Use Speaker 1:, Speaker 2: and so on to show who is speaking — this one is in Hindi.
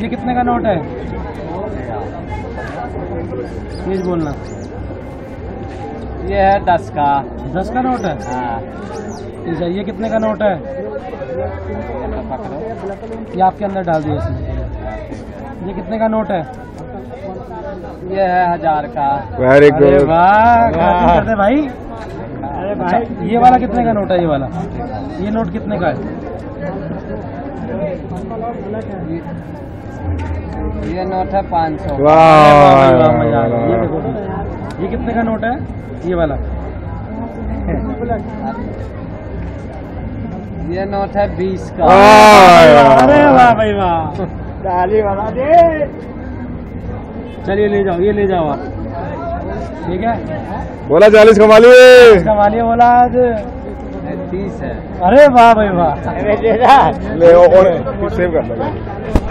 Speaker 1: ये कितने का नोट है? तेज बोलना।
Speaker 2: ये है दस का।
Speaker 1: दस का नोट है?
Speaker 2: हाँ।
Speaker 1: अच्छा ये कितने का नोट है? ये आपके अंदर डाल दिया इसने। ये कितने का नोट है?
Speaker 2: ये है हज़ार का।
Speaker 3: वेरी
Speaker 1: अरे
Speaker 3: गुड
Speaker 1: वाह भाई। अरे भाई। ये वाला कितने का नोट है ये वाला? ये नोट कितने का है?
Speaker 2: ये नोट है पाँच सौ।
Speaker 1: ये कितने का नोट है ये वाला
Speaker 2: ये नोट है बीस का
Speaker 1: अरे वाह भाई वाह ताली वाला दे चलिए ले जाओ ये ले जाओ ठीक है
Speaker 3: बोला चालीस कमा लिए
Speaker 1: इसका वालिया बोला आज
Speaker 2: तीस है।
Speaker 1: अरे वाह भाई वाह।
Speaker 3: ले और सेव कर